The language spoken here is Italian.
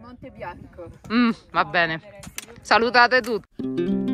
Monte Bianco. Mm, va bene. Salutate tutti.